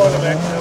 by the back.